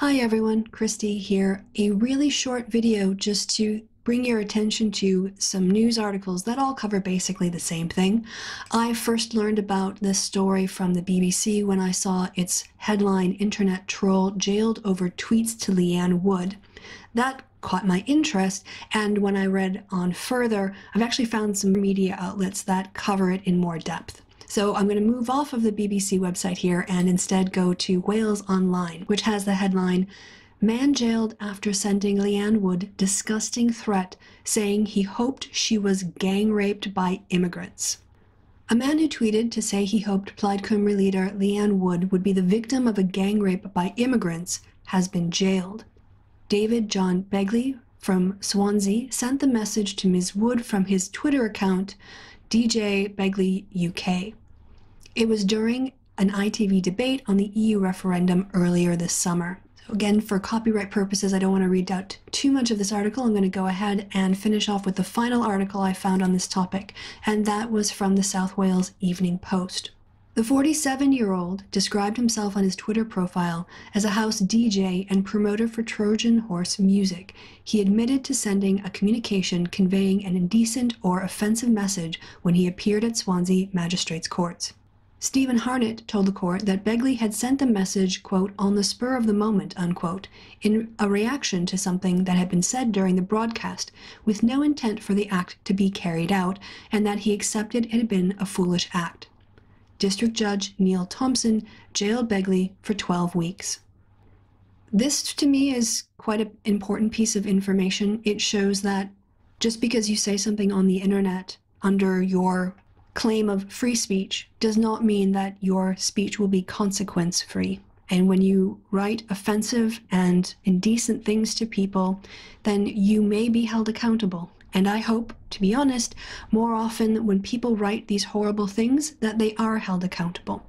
Hi everyone, Kristi here. A really short video just to bring your attention to some news articles that all cover basically the same thing. I first learned about this story from the BBC when I saw its headline Internet Troll Jailed Over Tweets to Leanne Wood. That caught my interest, and when I read on further, I've actually found some media outlets that cover it in more depth. So I'm going to move off of the BBC website here and instead go to Wales Online, which has the headline Man jailed after sending Leanne Wood disgusting threat saying he hoped she was gang raped by immigrants. A man who tweeted to say he hoped Plaid Cymru leader Leanne Wood would be the victim of a gang rape by immigrants has been jailed. David John Begley from Swansea sent the message to Ms. Wood from his Twitter account, DJ Begley UK. It was during an ITV debate on the EU referendum earlier this summer. So Again, for copyright purposes, I don't want to read out too much of this article. I'm going to go ahead and finish off with the final article I found on this topic, and that was from the South Wales Evening Post. The 47 year old described himself on his Twitter profile as a house DJ and promoter for Trojan Horse music. He admitted to sending a communication conveying an indecent or offensive message when he appeared at Swansea Magistrates Courts. Stephen Harnett told the court that Begley had sent the message, quote, on the spur of the moment, unquote, in a reaction to something that had been said during the broadcast, with no intent for the act to be carried out, and that he accepted it had been a foolish act. District Judge Neil Thompson jailed Begley for 12 weeks. This, to me, is quite an important piece of information. It shows that just because you say something on the internet under your claim of free speech does not mean that your speech will be consequence free. And when you write offensive and indecent things to people, then you may be held accountable. And I hope, to be honest, more often when people write these horrible things, that they are held accountable.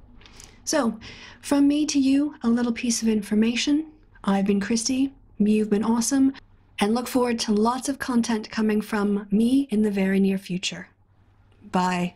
So, from me to you, a little piece of information. I've been Kristi, you've been awesome, and look forward to lots of content coming from me in the very near future. Bye.